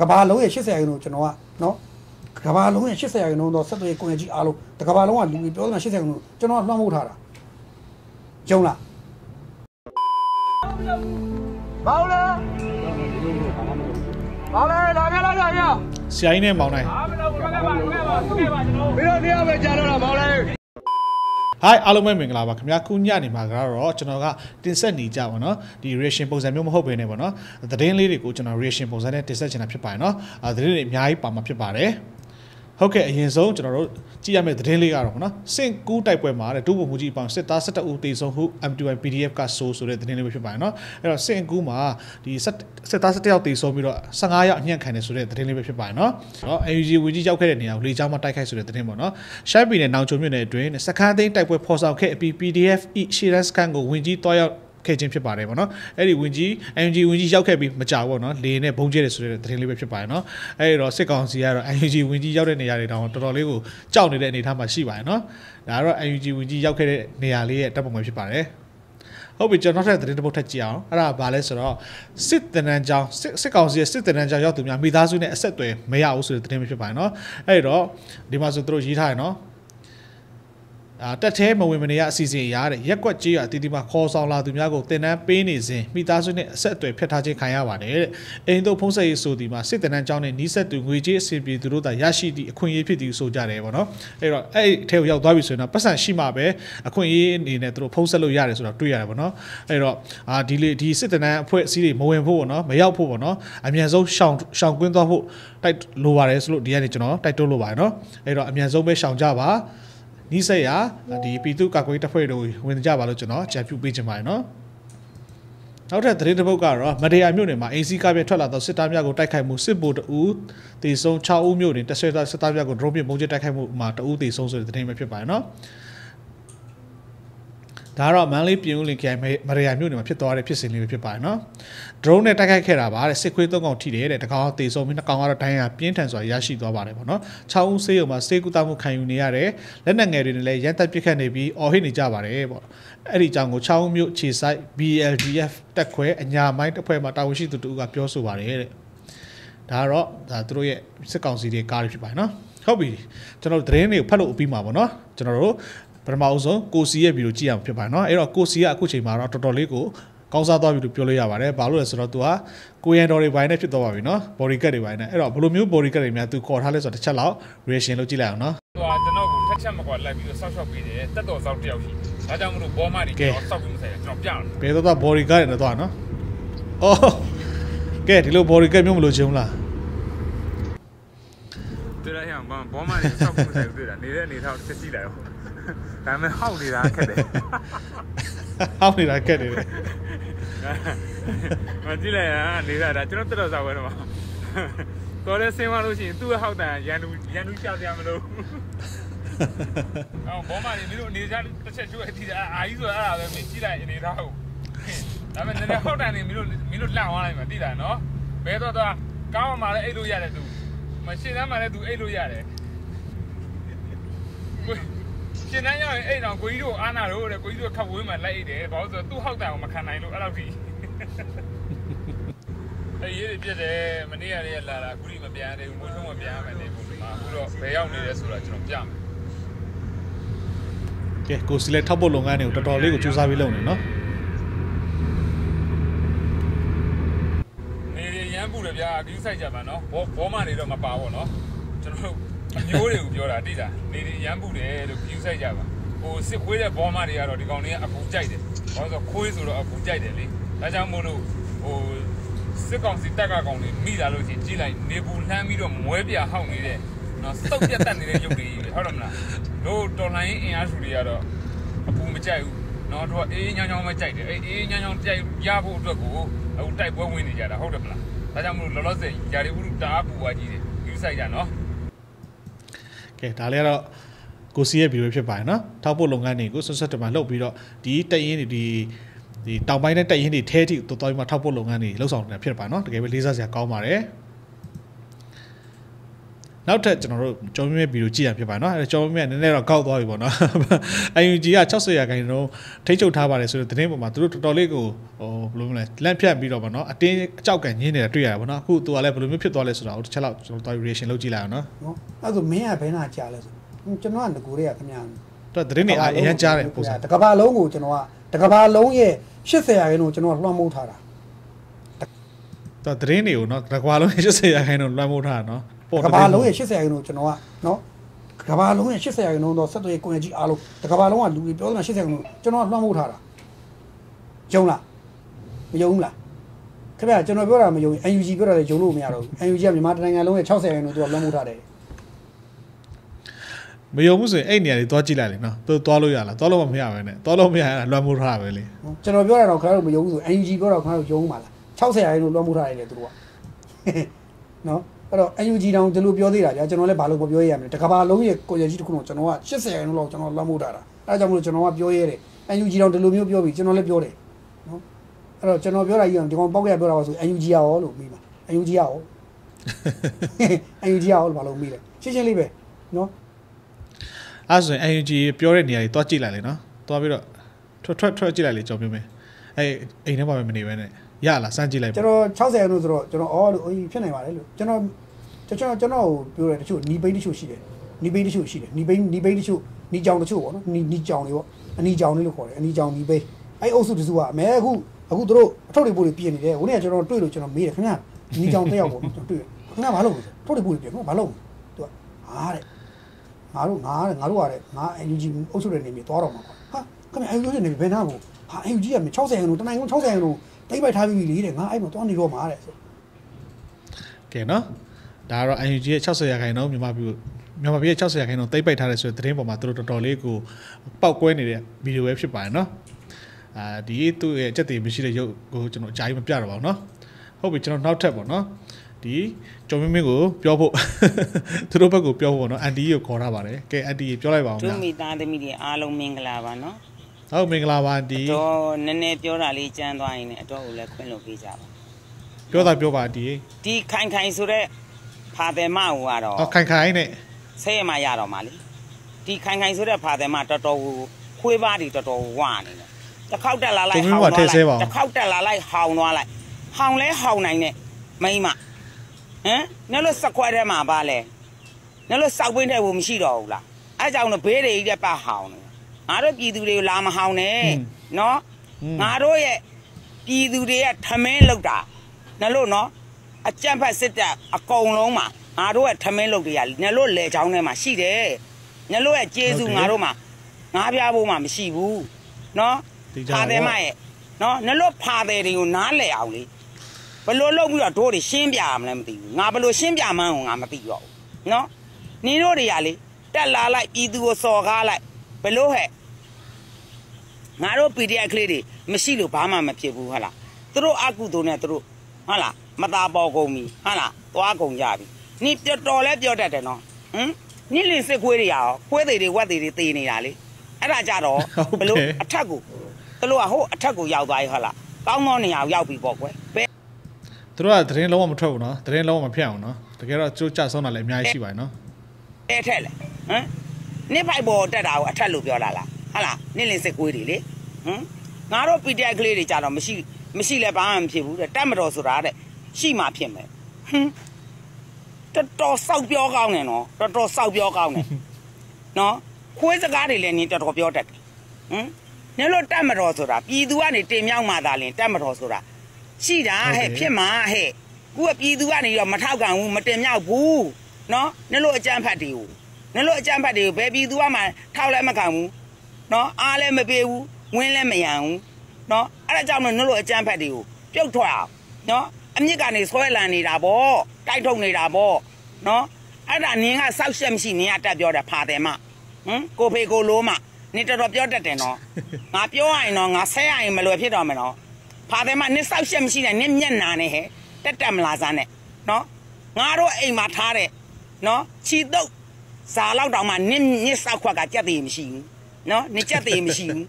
ကဘာလုံးရဲ့80ရာခိုင်နှုန်းကျွန်တော်ကနော်ကဘာလုံးရဲ့80ရာခိုင်နှုန်းတော့ဆက်သွယ်ကွန်ရက်ကြီးအားလုံးတကဘာလုံးကလူတွေပြောသမျှ80ရာခိုင်နှုန်းကျွန်တော်ကလွှမ်းမိုးထားတာကျုံလားမောင်လေမောင်လေလာပြလာကြပြဆရာကြီးနဲ့မောင်နိုင်မင်းတို့နေရာပဲကြာတော့ တာမောင်လေဟိုင်းအားလုံးပဲမင်္ဂလာပါခင်ဗျာခုညနေမှာကတော့ကျွန်တော်ကတင်ဆက်နေကြပါတော့ဒီ reaction ပုံစံမျိုးမဟုတ်ဘဲねပေါ့နော်သတင်းလေးတွေကိုကျွန်တော် reaction ပုံစံနဲ့တင်ဆက်ချင်တာဖြစ်ပါတယ်နော်အဲသတင်းတွေအများကြီးပါမှာဖြစ်ပါတယ် ဟုတ်ကဲ့အရင်ဆုံးကျွန်တော်တို့ကြည့်ရမယ့်သတင်းလေးကတော့ပေါ့နော်စင်ကူးတိုက်ပွဲမှာတဲ့ဒုဗိုလ်မှူးကြီးအပေါင်းစစ်သား17ဦးတေဆုံးဟု M2I PDF ကဆိုဆိုတဲ့သတင်းလေးပဲဖြစ်ပါတယ်နော်အဲ့တော့စင်ကူးမှာဒီစစ်သား17ယောက်တေဆုံးပြီးတော့15ယောက်အညံ့ခံတယ်ဆိုတဲ့သတင်းလေးပဲဖြစ်ပါတယ်နော်အဲ့တော့ AUG ဝင်ကြီးရောက်ခဲ့တဲ့နေရာကိုလေကြောင်းမှာတိုက်ခိုက်ဆိုတဲ့သတင်းပေါ့နော်ရှမ်းပြည်နယ်နောင်ချုံမြို့နယ်အတွင်းစခန်းသိမ်းတိုက်ပွဲဖော်ဆောင်ခဲ့အပြီး PDF ဤရှီရန်စကန်ကိုဝင်ကြီးတွားရောက် ခဲ့ခြင်းဖြစ်ပါတယ်ပေါ့နော်အဲ့ဒီဝင်ကြီး NG ဝင်ကြီးရောက်ခဲ့ပြီးမကြောက်ပေါ့နော်လေနဲ့ဘုံကျဲတယ်ဆိုတဲ့သတင်းလေးပဲဖြစ်ပါတယ်နော်အဲ့တော့စစ်ကောင်စီကတော့ NG ဝင်ကြီးရောက်တဲ့နေရာတွေတောင်တော်တော်လေးကိုကြောက်နေတဲ့အနေအထားမှာရှိပါတယ်နော်ဒါကတော့ NG ဝင်ကြီးရောက်ခဲ့တဲ့နေရာလေးရဲ့တပ်ပုံပဲဖြစ်ပါတယ်ဟုတ်ပြီကျွန်တော်ထပ်သတင်းတစ်ပုဒ်ထပ်ကြည့်အောင်အဲ့ဒါဘာလဲဆိုတော့စစ်တနန်းကြောင်းစစ်စစ်ကောင်စီရဲ့စစ်တနန်းကြောင်းရောက်သူများမိသားစုနဲ့အဆက်အသွယ်မရဘူးဆိုတဲ့သတင်းပဲဖြစ်ပါတယ်နော်အဲ့တော့ဒီမှာဆိုသူတို့ရေးထားတယ်နော် အာတက်သေးမဝင်မနေရအစီအစဉ်ရတဲ့ရက်ကွက်ကြီးရအတီးတီးမှာခေါ်ဆောင်လာသူများကိုတင်နန်းပေးနေစဉ်မိသားစုနဲ့အဆက်အသွယ်ဖျက်ထားခြင်းခံရပါတယ်တဲ့အိမ်တို့ဖုံးဆက်ရေးဆိုဒီမှာစစ်တနန်းကျောင်းနဲ့နီးစပ်သူငွေကြေးအစီအပြေသူတို့သာရရှိသည့်အခွင့်အရေးဖြစ်သည်ဆိုကြတယ်ပေါ့နော်အဲ့တော့အဲ့အထဲကိုရောက်သွားပြီဆိုရင်တော့ပတ်စံရှိမှပဲအခွင့်အရေးအနေနဲ့သူတို့ဖုံးဆက်လို့ရတယ်ဆိုတော့တွေ့ရတယ်ပေါ့နော်အဲ့တော့အာဒီလေဒီစစ်တနန်းအဖွဲ့အစည်းတွေမဝင်ဖို့ပေါ့နော်မရောက်ဖို့ပေါ့နော်အမြန်ဆုံးရှောင်ရှောင်ကွင်းသွားဖို့တိုက်လိုပါတယ်ဆိုလို့ဒီကနေကျွန်တော်တိုက်တွန်းလိုပါတယ်နော်အဲ့တော့အမြန်ဆုံးပဲရှောင်ကြပါ နီးစက်ရဒီပီတုကာကွယ်တပ်ဖွဲ့တို့ဝင်ကြပါလို့ကျွန်တော်ကြံပြုပေးချင်ပါတယ်နော်နောက်ထပ်သတင်းတစ်ပုဒ်ကတော့မတရားမြို့နယ်မှာအင်စီကားပြထွက်လာသောစစ်သားများကိုတိုက်ခိုက်မှုစစ်ဗိုလ်တအူးတေဆုံး6ဦးမြို့နယ်တက်ဆွဲသောစစ်သားများကိုဒရုန်းဖြင့်ပုံကျတိုက်ခိုက်မှုမှာတအူးတေဆုံးဆိုတဲ့သတင်းပဲဖြစ်ပါတယ်နော် ဒါကတော့မန်လေးပြင်ဦးလင်ခိုင်မရယာမြို့နယ်မှာဖြစ်သွားတဲ့ဖြစ်စဉ်လေးပဲဖြစ်ပါတယ်နော်။ drone နဲ့တိုက်ခိုက်ခဲ့တာပါတဲ့စစ်ခွေးသုံးကောင်ထိတယ်တဲ့တကောင်တေဆုံးပြီးနှစ်ကောင်ကတော့ဒဏ်ရာပြင်းထန်စွာရရှိသွားပါတယ်ပေါ့နော်။6ဦးဆေးရုံမှာဆေးကုသမှုခံယူနေရတယ်။လက်နက်ငယ်တွေနဲ့လည်းရန်တပ်ပစ်ခတ်နေပြီးအော်ဟစ်နေကြပါတယ်ပေါ့။အဲ့ဒီကြောင့်ကို6ဦးမြို့ခြေဆိုင် BLDF တက်ခွဲအညာမိုင်းတစ်ဖွဲ့မှာတာဝန်ရှိသူတူကပြောဆိုပါတယ်တဲ့။ဒါကတော့ဒါသူတို့ရဲ့စစ်ကောင်စီတွေကားတွေဖြစ်ပါတယ်နော်။ဟုတ်ပြီကျွန်တော်တို့သတင်းတွေကိုဖတ်လို့အပြီးမှာပေါ့နော်ကျွန်တော်တို့ ပထမအဆုံးကိုစီရဲ့ဗီဒီယိုကြည့်အောင်ဖြစ်ပါတယ်เนาะအဲ့တော့ကိုစီကအခုချိန်မှာတော့တော်တော်လေးကိုကောင်းစားသွားပြီလို့ပြောလို့ရပါတယ်ဘာလို့လဲဆိုတော့ तू ကကိုရန်တော်တွေဘိုင်းနဲ့ဖြစ်သွားပါပြီเนาะ body cut တွေဘိုင်းနဲ့အဲ့တော့ဘယ်လိုမျိုး body cut တွေများ तू ခေါ်ထားလဲဆိုတော့တစ်ချက်လောက် reaction လုပ်ကြည့်လိုက်အောင်เนาะ ဟိုကျွန်တော်ကိုထက်ချက်မကွာလိုက်ပြီးတော့ဆောက်ရှောက်ပေးတယ်တက်တော်ဆောက်တယောက်ရှိဒါကြောင့်မလို့ဘောမတွေကျွန်တော်ဆောက်ပြီးမဆိုင်ကျွန်တော်ပြတယ် ဘယ်တော့တော့ body cut နဲ့တော့เนาะအော်ကဲဒီလို body cut မျိုးမလို့ချင်ဘူးလား တွေ့ရအောင်ဘောမတွေဆောက်ပြီးမဆိုင်တွေ့တာနေတဲ့အနေထားကိုတစ်ချက်ကြည့်လိုက်အောင် ဒါပေမဲ့ဟောက်နေတာခက်တယ်ဟောင်းနေတာကက်နေတယ်မကြည့်လိုက်ရနေတာဒါကျွန်တော်တက်တော်ဆောက်ပဲတော့တော်လဲဆင်းသွားလို့ရှိရင်သူ့ရဲ့ဟောက်တန်ရန်သူရန်သူရှာစရာမလိုအော်ဘောမတွေမင်းတို့အနေထားတစ်ချက်ကျွေးထိတာအာကြီးဆိုအဲ့ဒါပဲမင်းကြည့်လိုက်အနေထားဟုတ်ဒါပေမဲ့နည်းနည်းဟောက်တန်နေမင်းတို့မင်းတို့လှန့်သွားလိုက်မှာသိလားနော်ဘဲတော့တော့ကောင်းမှလည်းအိတ်လို့ရတယ်သူမရှင်းတမ်းမှလည်းသူအိတ်လို့ရတယ် ကျင်တန်းရောက်ရင်အဲ့တော့ကိုကြီးတို့အာနာတို့တဲ့ကိုကြီးတို့ခတ်ဝေးမှလိုက်အိတ်တယ်ဘာလို့ဆိုတော့သူ့ဟောက်တန်ကိုမခံနိုင်လို့အဲ့လောက်ကြီးအဲ့ရေးပြစ်တယ်မနေ့ကလေးလာတာခုကြီးမပြန်သေးဘူးမွေးဆုံးမပြန်မယ်နေဘူးဒီမှာအခုတော့ဘယ်ရောက်နေလဲဆိုတာကျွန်တော်ပြမယ်ကဲကိုစီလက်ထောက်ဖို့လုပ်ငန်းတွေကိုတော်တော်လေးကိုစူးစမ်းပြီးလုပ်နေနော်နေရရမ်းပူတယ်ဗျာဂိူးဆိုင်ကြပါနော်ဘောဘောမနေတော့မပါဘောနော်ကျွန်တော်တို့ မျိုးတွေကိုပြောတာတိတာနေရရမ်းပူတယ်လို့ဒီဆိုင်ကြပါဟိုစစ်ခွေးတဲ့ဘောမတွေကတော့ဒီကောင်တွေကအပူကြိုက်တယ်ဘာလို့ဆိုခွေးဆိုတော့အပူကြိုက်တယ်လေဒါကြောင့်မို့လို့ဟိုစစ်ကောင်စီတက်ကကောင်တွေမိလာလို့ချင်းကြည့်လိုက်နေပူလှမ်းပြီးတော့မွဲပြဟောက်နေတဲ့နော်စုပ်ပြတ်တက်နေတဲ့ရုပ်တွေဟုတ်တယ်မလားတို့တော်လိုင်းအင်အားစုတွေကတော့အပူမကြိုက်ဘူးနော်တို့အေးညောင်းညောင်းမကြိုက်တယ်အေးအေးညောင်းညောင်းကြိုက်ရဖို့အတွက်ကိုအခုတိုက်ပွဲဝင်နေကြတာဟုတ်တယ်မလားဒါကြောင့်မို့လို့လောလောဆယ်ယာရီဥရုတအားပူသွားကြီးတယ်ယူဆိုင်ကြနော် ကဲဒါလည်းကတော့ကိုစီရဲ့ဗီဒီယိုဖြစ်ပါတယ်နော်ထောက်ပို့လုပ်ငန်းတွေကိုဆွတ်ဆွတ်တမလှုပ်ပြီးတော့ဒီတက်ရင်တွေဒီဒီတောင်ပိုင်းနဲ့တက်ရင်တွေထဲထိသွားပြီးမှထောက်ပို့လုပ်ငန်းတွေလှုပ်ဆောင်နေတာဖြစ်ပါတယ်နော်တကယ်ပဲလေးစားစရာကောင်းပါတယ် နောက်ထပ်ကျွန်တော်တို့ကျော်မြင့်ဗီဒီယိုကြည့်ရဖြစ်ပါတယ်နော်အဲကျော်မြင့်ကနည်းနည်းတော့ကောက်သွားပြီပေါ့နော် UNG က60ရာခိုင်နှုန်းထိချုပ်ထားပါတယ်ဆိုတော့တင်းပေါ်မှာသူတို့တော်တော်လေးကိုဟိုဘယ်လိုမလဲလန့်ဖြတ်ပြီးတော့ပေါ့နော်အတင်းအကြောက်ကန်ညင်းနေတာတွေ့ရတယ်ပေါ့နော်အခုသူကလည်းဘယ်လိုမျိုးဖြစ်သွားလဲဆိုတာကိုတစ်ချက်လောက်ကျွန်တော်တို့ reaction လုပ်ကြည့်လိုက်အောင်နော်ဟုတ်အဲ့ဆိုမင်းကဘယ်နာကြာလဲဆိုကျွန်တော်ကငကိုတွေကခင်ဗျာတော်သတင်းတွေအရင်ကြားတယ်ပုံစံတကဘာလုံးကိုကျွန်တော်ကတကဘာလုံးရဲ့80ရာခိုင်နှုန်းကျွန်တော်လွှမ်းမိုးထားတာတော်သတင်းတွေကိုနော်တကဘာလုံးရဲ့80ရာခိုင်နှုန်းလွှမ်းမိုးထားတာနော် ကဘာလုံးရဲ့80ရာခိုင်နှုန်းကျွန်တော်ကနော်တကဘာလုံးရဲ့80ရာခိုင်နှုန်းတော့ဆက်သွယ်ကွန်ရက်ကြီးအားလုံးတကဘာလုံးကလူတွေပြောတယ်80ရာခိုင်နှုန်းကျွန်တော်လွှမ်းမိုးထားတာယုံလားမယုံဘူးလားခင်ဗျာကျွန်တော်ပြောတာမယုံရင် UNG ပြောတာလည်းယုံလို့မရတော့ဘူး UNG ကမြန်မာနိုင်ငံလုံးရဲ့60ရာခိုင်နှုန်းသူကလွှမ်းမိုးထားတယ်မယုံဘူးဆိုရင်အဲ့နေရာတွေသွားကြည့်လိုက်လေနော်သူသွားလို့ရလားသွားလို့မရပဲနဲ့သွားလို့မရရင်လွှမ်းမိုးထားတာပဲလေနော်ကျွန်တော်ပြောတာတော့ခင်ဗျားတို့မယုံဘူးဆို UNG ပြောတာခင်ဗျားတို့ယုံမှာလား60ရာခိုင်နှုန်းလွှမ်းမိုးထားတယ်လေသူတို့ကနော် အဲ့တော့ UNG တောင်ဒီလိုပြောသေးတာဗျာကျွန်တော်လည်းဘာလို့မပြောရရမလဲတကဘာလုံးရဲ့ကိုရကြီးတစ်ခုတော့ကျွန်တော်က80ရာခိုင်နှုန်းလောက်ကျွန်တော်လွှမ်းမိုးထားတာအဲဒါကြောင့်မလို့ကျွန်တော်ကပြောရဲတယ် UNG တောင်ဒီလိုမျိုးပြောပြီးကျွန်တော်လည်းပြောတယ်နော်အဲ့တော့ကျွန်တော်ပြောတာကြီးအောင်ဒီကောင်ပေါက်ရပြောတာပါဆို UNG ရရောလို့မိပါ UNG ရရော UNG ရရောလို့ဘာလို့မိလဲရှင်းရှင်းလေးပဲနော်အဲ့ဆိုရင် UNG ပြောတဲ့နေရာတွေသွားကြည့်လိုက်လေနော်သွားပြီးတော့ထွက်ထွက်ထွက်ကြည့်လိုက်လေကြောင်ပြမယ်အဲ့အိမ်ထဲမှာပဲမနေပဲနဲ့ ရလားစမ်းကြည့်လိုက်ကျွန်ပေါ့တော်60ရာခိုင်နှုန်းဆိုတော့ကျွန်တော်အော်လို့အေးဖြစ်နိုင်ပါတယ်လို့ကျွန်တော်ကျွန်တော်ကျွန်တော်ကိုပြောတယ်တချို့နီးဘိန်းတချို့ရှိတယ်နီးဘိန်းတချို့ရှိတယ်နီးဘိန်းနီးဘိန်းတချို့နီးကြောင်တချို့ပေါ့နော်နီးနီးကြောင်တွေပေါ့အနီးကြောင်လေးလို့ခေါ်တယ်အနီးကြောင်နီးဘိန်းအဲ့အုပ်စုတစုကအမဲအခုအခုတို့အထုတ်တွေပို့တွေပြည့်နေတယ်ဟိုနေ့ကကျွန်တော်တွေ့လို့ကျွန်တော်မေးတယ်ခင်ဗျာနီးကြောင်တစ်ယောက်ပေါ့နော်ကျွန်တော်တွေ့တယ်ခင်ဗျာဘာလုပ်လဲထုတ်တွေပို့တွေပြည့်နော်ဘာလုပ်လဲသူကဟာတဲ့ငါတို့ငါတဲ့ငါတို့ကတဲ့ငါ UNG အုပ်စုတွေနေမြေသွားတော့မှာကွာဟာခင်ဗျာ UNG နေမြေဘယ်နာကိုဟာ UNG က60ရာခိုင်နှုန်းတနိုင်ငံ60ရာခိုင်နှုန်း တိတ်ပိုက်ထားပြီးပြီလေတဲ့ငါအဲ့မှာသွားနေတော့မှာတဲ့ဆိုကဲနော်ဒါကတော့ UNG ရဲ့60ရာခိုင်နှုန်းမြန်မာပြည်မြန်မာပြည်ရဲ့60ရာခိုင်နှုန်းတိတ်ပိတ်ထားတယ်ဆိုတဲ့သတင်းပေါ်မှာသူတို့တော်တော်လေးကိုပောက်ကွဲနေတဲ့ဗီဒီယိုပဲဖြစ်ပါတယ်နော်အာဒီသူ့ရဲ့အချက်တွေမရှိတဲ့ရုပ်ကိုကျွန်တော်အကြိုက်မပြတော့ပါဘူးနော်ဟုတ်ပြီကျွန်တော်နောက်ထပ်ပေါ့နော်ဒီကျော်မင်းမင်းကိုပြောဖို့သူတို့ဘက်ကိုပြောဖို့ပေါ့နော်အန်တီကိုခေါ်ထားပါတယ်ကဲအန်တီပြောလိုက်ပါဦးတို့ဗျာမိသားသမီးတွေအားလုံးမင်္ဂလာပါနော် ဟုတ်မင်္ဂလာပါအန်တီတော့နည်းနည်းပြောတာလေးကြမ်းသွားရင်လည်းအတော့ကိုလည်းခွင့်လို့ပေးကြပါပြောတာပြောပါအန်တီဒီခိုင်ခိုင်ဆိုတဲ့ဖာတယ်မဟိုကတော့ဟောခိုင်ခိုင်နဲ့ဆဲရမရတော့မှလေဒီခိုင်ခိုင်ဆိုတဲ့ဖာတယ်မတော်တော်ကိုခွေးပါးတွေတော်တော်ဝါနေတယ်တစ်ခေါက်တက်လာလိုက်ဟောင်းသွားလိုက်တစ်ခေါက်တက်လာလိုက်ဟောင်းသွားလိုက်ဟောင်းလဲဟောင်းနိုင်နဲ့မိမဟမ်နည်းလို့စက်ခွဲထဲမှာပါလဲနည်းလို့စောက်ပင်းထဲကိုမရှိတော့ဘူးလားအဲကြောင့်တော့ဘေးတွေကြီးတက်ပါဟောင်းနေ ငါတို့ပြည်သူတွေကိုလာမဟောင်းနဲ့နော်ငါတို့ရဲ့ပြည်သူတွေရဲ့ထမင်းလောက်တာနလို့နော်အကြံဖတ်စစ်တပ်အကုန်လုံးမှာငါတို့ရဲ့ထမင်းလောက်တွေကနလို့လေချောင်းထဲမှာရှိတယ်နလို့ရဲ့ကျေးဇူးငါတို့မှာငါးပြားဖို့မှမရှိဘူးနော်ဖာတယ်မရဲ့နော်နလို့ဖာတယ်တွေကိုနားလဲအောင်လေဘလို့လုံးပြီးတော့တို့တွေရှင်းပြရမလဲမသိဘူးငါဘလို့ရှင်းပြမှန်းကိုငါမသိတော့ဘူးနော်နင်တို့တွေကလေတက်လာလိုက်ပြည်သူကိုစော်ကားလိုက်ဘလို့ဟဲ့ ငါတို့ PDF ကလေးတွေမရှိလို့ဘာမှမဖြစ်ဘူးဟုတ်လားသူတို့အကုသိုလ်နဲ့သူတို့ဟုတ်လားမตาပေါ်ကုန်ပြီဟုတ်လားသွားကုန်ကြပြီနိပြောတော်လဲပြောတတ်တယ်နော်ဟမ်နိလင်စစ်ခွေးတွေရအောင်ခွေးတွေတွေဝက်တွေတွေတေးနေတာလေအဲ့ဒါကြတော့ဘလို့အထက်ကိုသူတို့ကဟိုအထက်ကိုရောက်သွားပြီဟုတ်လားကောင်းသောနေရာကိုရောက်ပြီပေါ့ကွယ်ဘယ်သူတို့ကသတင်းလုံးဝမထွက်ဘူးနော်သတင်းလုံးဝမဖြတ်အောင်နော်တကယ်တော့ကျိုးကြဆုံးတာလည်းအများကြီးရှိပါတယ်နော်အဲ့ထက်လဲဟမ်နိဖိုက်ပေါ်တက်တာကိုအထက်လို့ပြောတာလား ဟုတ်လားနိလင်စစ်ခွေးတွေလေဟမ်ငါတို့ PDF ကလေးတွေကြတော့မရှိမရှိလဲဘာမှမဖြစ်ဘူးတဲ့တတ်မတော်ဆိုတာတဲ့ရှိမှဖြစ်မယ်ဟမ်တော်တော်စောက်ပြောကောင်းတယ်နော်တော်တော်စောက်ပြောကောင်းတယ်နော်ခွေးစကားတွေလည်းနင်းတော်တော်ပြောတတ်တယ်ဟမ်နင်တို့တတ်မတော်ဆိုတာပြည်သူကနေတင်မြောက်မှသာလင်တတ်မတော်ဆိုတာရှိတာဟဲ့ဖြစ်မှာဟဲ့ခုကပြည်သူကနေတော့မထောက်ကန်ဘူးမတင်မြောက်ဘူးနော်နင်တို့အကြမ်းဖက်တွေကိုနင်တို့အကြမ်းဖက်တွေကိုဘယ်ပြည်သူကမှထောက်လဲမကန်ဘူး နော်အားလည်းမပေးဘူးဝင်းလည်းမရန်ဘူးနော်အဲ့ဒါကြောင့်မို့နင်တို့အကြမ်းဖက်တွေကိုပြုတ်ထွက်အောင်နော်အမြစ်ကနေဆွဲလန်နေတာဗောတိုက်ထုတ်နေတာဗောနော်အဲ့ဒါနင်ကစောက်ရှက်မရှိနင်ကတက်ပြောတယ်ဖာတယ်မဟမ်ကိုဖေကိုလိုးမနင်တော်တော်ပြောတတ်တယ်နော်ငါပြောရရင်တော့ငါဆဲရရင်မလွယ်ဖြစ်တော့မယ်နော်ဖာတယ်မနစ်ဆောက်ရှက်မရှိနဲ့နစ်မျက်နာနဲ့ဟဲ့တက်တက်မလာစားနဲ့နော်ငါတို့အိမ်မှာထားတဲ့နော်ခြီတုပ်ဇာလောက်တောင်မှနစ်နစ်ဆောက်ခွက်ကကြက်သေးမရှိဘူး နော်နစ်ကြက်သေးမရှိဘူး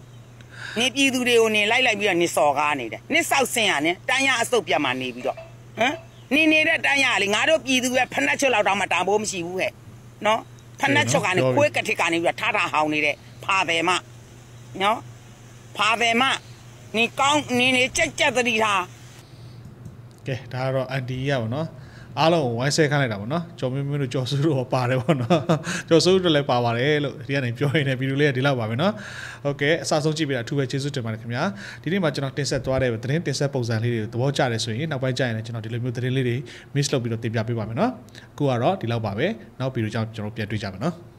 နေပြည်သူတွေကိုနေလိုက်လိုက်ပြီးတော့နစ်စော်ကားနေတယ်နစ်ဆောက်ဆင်းရနဲ့တန်းရအစုပ်ပြတ်မှနေပြီးတော့ဟမ်နေနေတဲ့တန်းရလေငါတို့ပြည်သူပဲဖက်နှက်ချွတ်လောက်တော့မှတန်ဖို့မရှိဘူးဟဲ့နော်ဖက်နှက်ချွတ်ကနေခွေးကတိကနေပြီးထားထားဟောင်းနေတဲ့ဖာတယ်မနော်ဖာတယ်မနေကောင်းနေနေကြက်ကြက်တတိထားကဲဒါကတော့အန်တီရပါတော့ အားလုံးဝိုင်းဆဲခိုင်းလိုက်တာပေါ့နော်ကျော်မင်းမင်းတို့ကျော်စုတို့ပါတယ်ပေါ့နော်ကျော်စုတို့လည်းပါပါတယ်လို့ဒီကနေပြောရင်လည်းဗီဒီယိုလေးကဒီလောက်ပါပဲနော်ဟုတ်ကဲ့အစားဆုံးကြည့်ပေးတာအထူးပဲကျေးဇူးတင်ပါတယ်ခင်ဗျာဒီနေ့မှာကျွန်တော်တင်ဆက်သွားတဲ့သတင်းတင်ဆက်ပုံစံလေးတွေကိုသဘောကျတယ်ဆိုရင်နောက်ပိုင်းကျရင်လည်းကျွန်တော်ဒီလိုမျိုးသတင်းလေးတွေ miss လုပ်ပြီးတော့တင်ပြပေးပါမယ်နော်အခုကတော့ဒီလောက်ပါပဲနောက်ဗီဒီယိုကြောင့်ကျွန်တော်ပြန်တွေ့ကြမယ်နော်